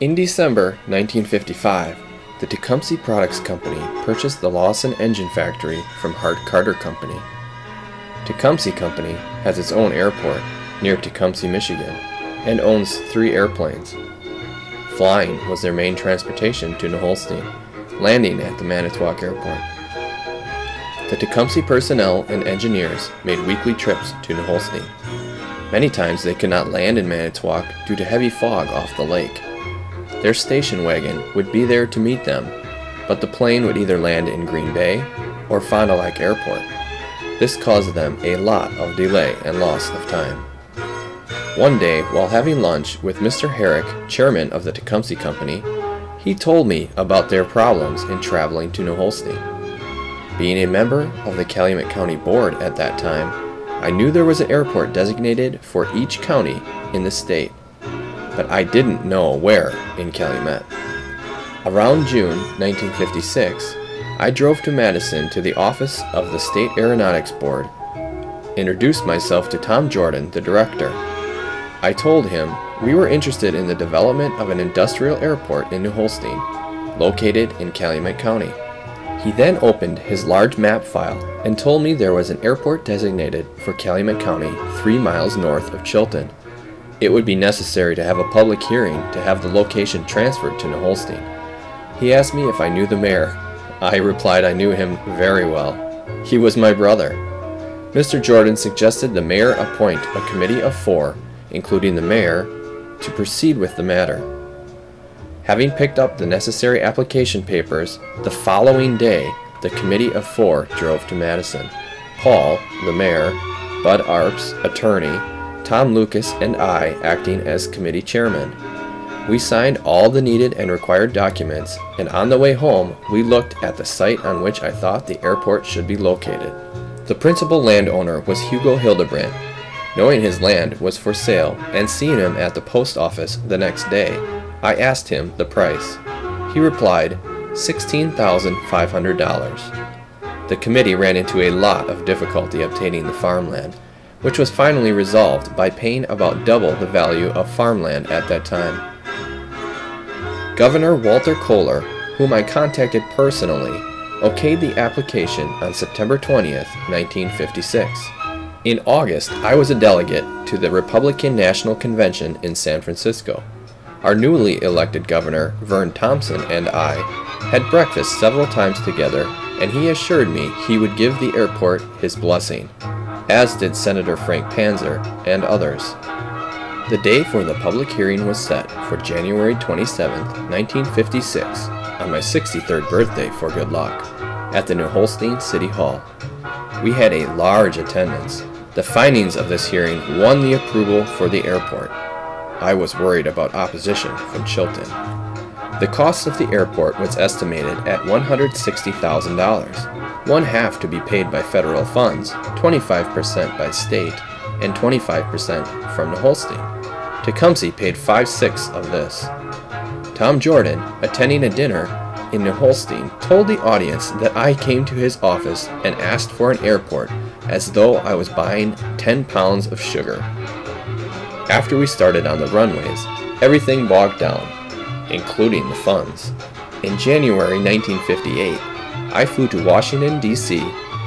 In December 1955, the Tecumseh Products Company purchased the Lauson Engine Factory from Hart Carter Company. Tecumseh Company has its own airport near Tecumseh, Michigan, and owns three airplanes. Flying was their main transportation to New Holstein, landing at the Manitowoc Airport. The Tecumseh personnel and engineers made weekly trips to New Holstein. Many times they could not land in Manitowoc due to heavy fog off the lake. Their station wagon would be there to meet them, but the plane would either land in Green Bay or Fond du Lac Airport. This caused them a lot of delay and loss of time. One day, while having lunch with Mr. Herrick, chairman of the Tecumseh Company, he told me about their problems in traveling to New Holstein. Being a member of the Calumet County Board at that time, I knew there was an airport designated for each county in the state, but I didn't know where in Calumet. Around June 1956, I drove to Madison to the office of the State Aeronautics Board, introduced myself to Tom Jordan, the director. I told him we were interested in the development of an industrial airport in New Holstein, located in Calumet County. He then opened his large map file and told me there was an airport designated for Calumet County three miles north of Chilton. It would be necessary to have a public hearing to have the location transferred to New Holstein. He asked me if I knew the mayor, I replied I knew him very well. He was my brother. Mr. Jordan suggested the mayor appoint a committee of four, including the mayor, to proceed with the matter. Having picked up the necessary application papers, the following day the committee of four drove to Madison. Paul, the mayor, Bud Arps, attorney, Tom Lucas, and I acting as committee chairman. We signed all the needed and required documents, and on the way home, we looked at the site on which I thought the airport should be located. The principal landowner was Hugo Hildebrandt. Knowing his land was for sale and seeing him at the post office the next day, I asked him the price. He replied, $16,500. The committee ran into a lot of difficulty obtaining the farmland, which was finally resolved by paying about double the value of farmland at that time. Governor Walter Kohler, whom I contacted personally, okayed the application on September 20th, 1956. In August, I was a delegate to the Republican National Convention in San Francisco. Our newly elected governor, Vern Thomson, and I had breakfast several times together, and he assured me he would give the airport his blessing, as did Senator Frank Panzer and others. The day for the public hearing was set for January 27, 1956, on my 63rd birthday for good luck, at the New Holstein City Hall. We had a large attendance. The findings of this hearing won the approval for the airport. I was worried about opposition from Chilton. The cost of the airport was estimated at $160,000, one half to be paid by federal funds, 25% by state, and 25% from New Holstein. Tecumseh paid five-sixths of this. Tom Jordan, attending a dinner in New Holstein, told the audience that I came to his office and asked for an airport as though I was buying 10 pounds of sugar. After we started on the runways, everything bogged down, including the funds. In January 1958, I flew to Washington, D.C.,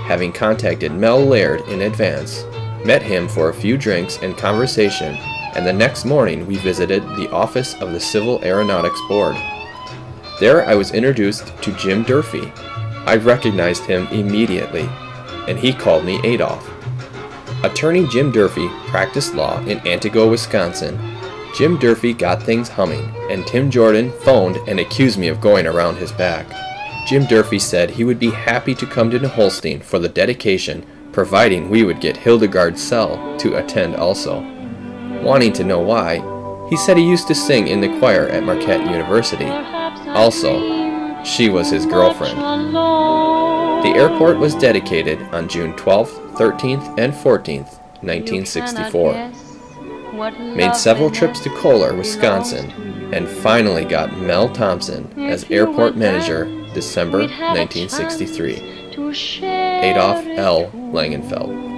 having contacted Mel Laird in advance, met him for a few drinks and conversation and the next morning we visited the office of the Civil Aeronautics Board. There I was introduced to Jim Durfee. I recognized him immediately, and he called me Adolf. Attorney Jim Durfee practiced law in Antigo, Wisconsin. Jim Durfee got things humming, and Tim Jordan phoned and accused me of going around his back. Jim Durfee said he would be happy to come to Holstein for the dedication, providing we would get Hildegarde Sell to attend also. Wanting to know why, he said he used to sing in the choir at Marquette University. Also, she was his girlfriend. The airport was dedicated on June 12th, 13th, and 14th, 1964. Made several trips to Kohler, Wisconsin, and finally got Mel Thompson as airport manager December 1963. Adolf L. Langenfeld.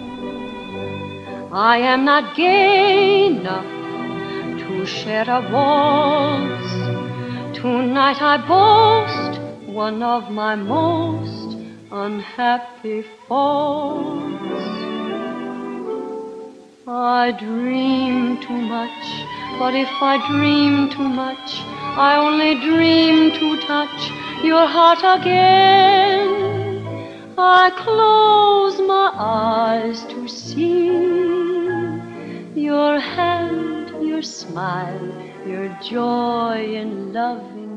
I am not gay enough to share a waltz Tonight I boast one of my most unhappy faults. I dream too much, but if I dream too much, I only dream to touch your heart again. I close my eyes to see your hand, your smile, your joy in loving